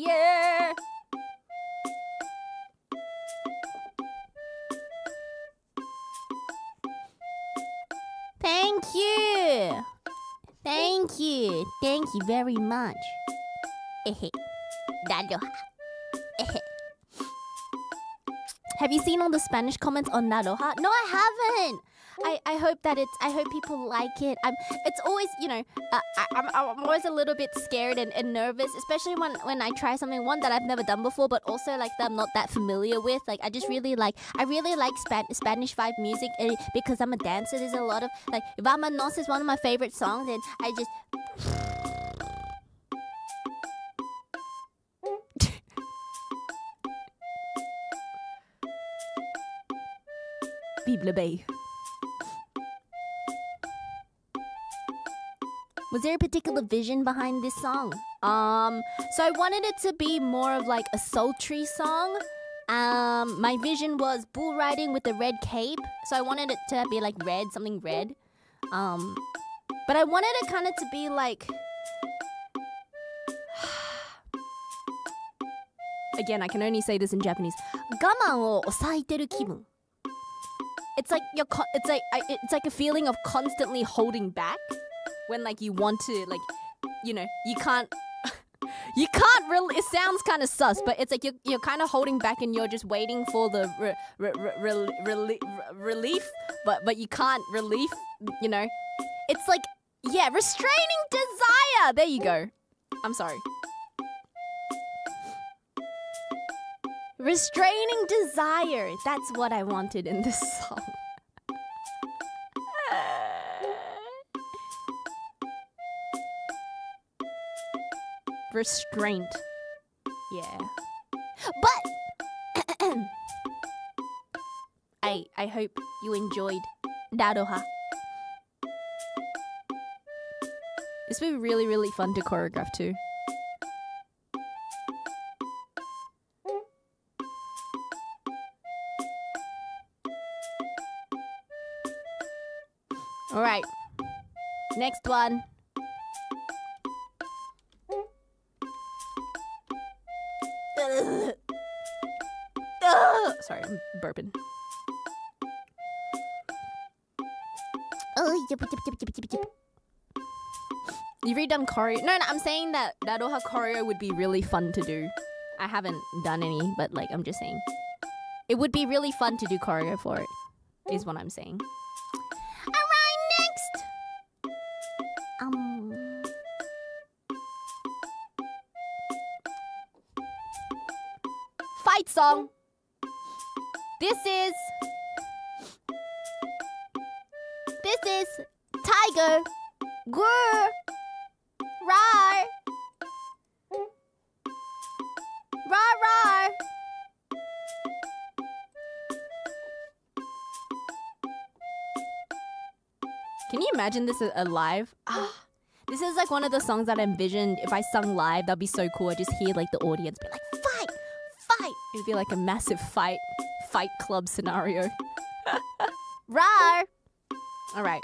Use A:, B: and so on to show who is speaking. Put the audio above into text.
A: Yeah. Thank you. Thank you. Thank you very much. Have you seen all the Spanish comments on La Roja? No, I haven't. I, I hope that it's I hope people like it. I'm it's always you know uh, I, I'm, I'm always a little bit scared and, and nervous, especially when when I try something one that I've never done before, but also like that I'm not that familiar with. Like I just really like I really like Span- Spanish vibe music eh, because I'm a dancer. There's a lot of like Vamanos is one of my favorite songs, and I just Vive le Bay. Was there a particular vision behind this song? Um, so I wanted it to be more of like a sultry song. Um, my vision was bull riding with a red cape, so I wanted it to be like red, something red. Um, but I wanted it kind of to be like. Again, I can only say this in Japanese. It's like you're it's like it's like a feeling of constantly holding back when like you want to like you know you can't you can't really it sounds kind of sus but it's like you're, you're kind of holding back and you're just waiting for the re- re- re- re- re- relief but but you can't relief you know? It's like yeah restraining desire. There you go. I'm sorry. Restraining desire. That's what i wanted in this song restraint. Yeah. But I I hope you enjoyed La Roja. This would be really, really fun to choreograph too. All right. Next one. Sorry, I'm burping. Oh, yip, yip, yip, yip, yip, yip. You've redone um, choreo? No, no, I'm saying that La Roja choreo would be really fun to do. I haven't done any, but like, I'm just saying. It would be really fun to do choreo for it, is oh. what I'm saying. Fight song! This is. This is Tiger. Grr. Rar. Rar rar. Can you imagine this alive? Ah, this is like one of the songs that I envisioned if I sung live. That'd be so cool. I just hear like the audience be like, "Fight, fight!" It'd be like a massive fight, fight club scenario. Rar. All right.